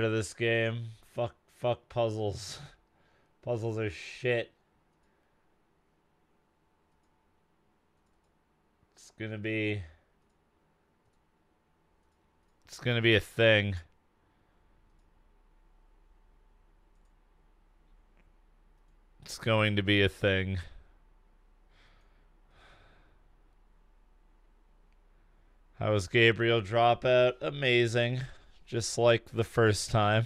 of this game. Fuck, fuck puzzles. Puzzles are shit. It's gonna be. It's gonna be a thing. It's going to be a thing. How was Gabriel dropout? Amazing. Just like the first time.